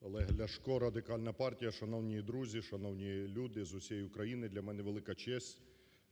Олег Ляшко, Радикальна партія. Шановні друзі, шановні люди з усієї України! Для мене велика честь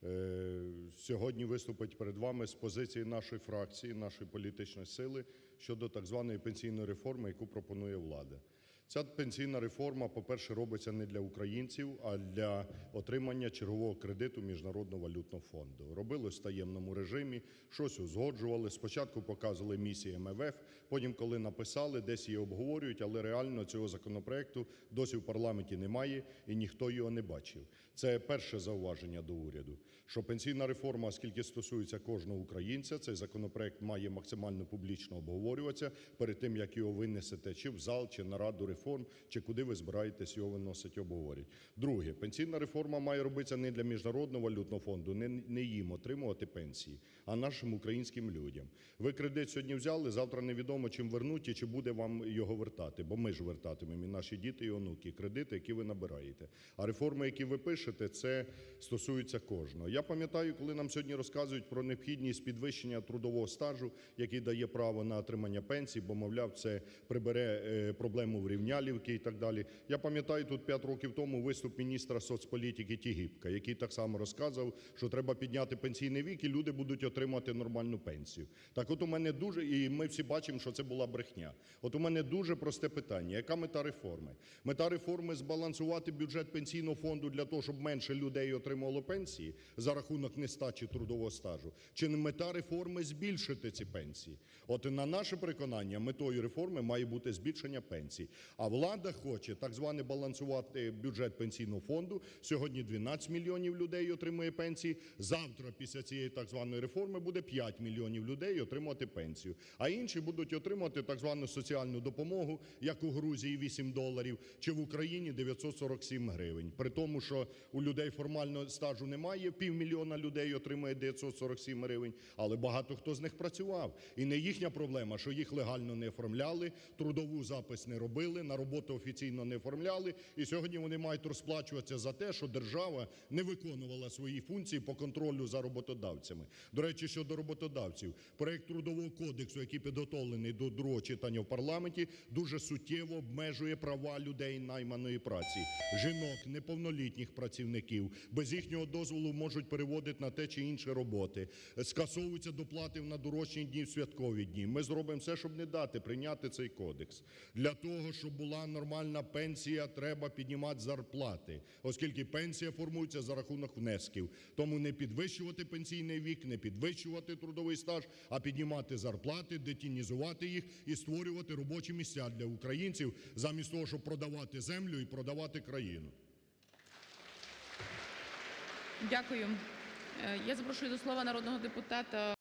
е, сьогодні виступити перед вами з позиції нашої фракції, нашої політичної сили щодо так званої пенсійної реформи, яку пропонує влада. Ця пенсійна реформа, по-перше, робиться не для українців, а для отримання чергового кредиту Міжнародного валютного фонду. Робилось в таємному режимі, щось узгоджували. Спочатку показували місії МВФ, потім, коли написали, десь її обговорюють, але реально цього законопроекту досі в парламенті немає і ніхто його не бачив. Це перше зауваження до уряду, що пенсійна реформа, оскільки стосується кожного українця, цей законопроект має максимально публічно обговорюватися перед тим, як його винесете чи в зал, чи на Раду реформ, чи куди ви збираєтесь його виносити, обговорювати. Друге. Пенсійна реформа має робитися не для Міжнародного валютного фонду, не, їм отримувати пенсії, а нашим українським людям. Ви кредит сьогодні взяли, завтра невідомо чим вернуть і чи буде вам його вертати, бо ми ж вертатимемо і наші діти і онуки кредити, які ви набираєте. А реформи, які ви пишете, це стосується кожного. Я пам'ятаю, коли нам сьогодні розказують про необхідність підвищення трудового стажу, який дає право на отримання пенсії, бо, мовляв, це прибере е, проблему врівнялівки і так далі. Я пам'ятаю тут 5 років тому виступ міністра соцполітики Тігіпка, який так само розказував, що треба підняти пенсійний вік і люди будуть отримувати нормальну пенсію. Так от у мене дуже, і ми всі бачимо, що це була брехня. От у мене дуже просте питання: яка мета реформи? Мета реформи збалансувати бюджет пенсійного фонду для того, щоб менше людей отримувало пенсії за рахунок нестачі трудового стажу. Чи не мета реформи збільшити ці пенсії? От на наше переконання, метою реформи має бути збільшення пенсій. А влада хоче так зване балансувати бюджет пенсійного фонду. Сьогодні 12 мільйонів людей отримує пенсії. Завтра, після цієї так званої реформи, буде 5 мільйонів людей отримувати пенсію. А інші будуть отримувати так звану соціальну допомогу, як у Грузії 8 доларів, чи в Україні 947 гривень. При тому, що у людей формально стажу немає, півмільйона людей отримує 947 гривень, але багато хто з них працював. І не їхня проблема, що їх легально не оформляли, трудову запис не робили, на роботу офіційно не оформляли. І сьогодні вони мають розплачуватися за те, що держава не виконувала свої функції по контролю за роботодавцями. До речі, щодо роботодавців, проект трудового кодексу, який підготовлений до другого читання в парламенті, дуже суттєво обмежує права людей найманої праці, жінок, неповнолітніх працівників. Без їхнього дозволу можуть переводити на те чи інше роботи. Скасовуються доплати на дорожні дні, в святкові дні. Ми зробимо все, щоб не дати прийняти цей кодекс. Для того, щоб була нормальна пенсія, треба піднімати зарплати, оскільки пенсія формується за рахунок внесків. Тому не підвищувати пенсійний вік, не підвищувати трудовий стаж, а піднімати зарплати, детінізувати їх і створювати робочі місця для українців, замість того, щоб продавати землю і продавати країну. Дякую. Е, Я запрошую до слова народного депутата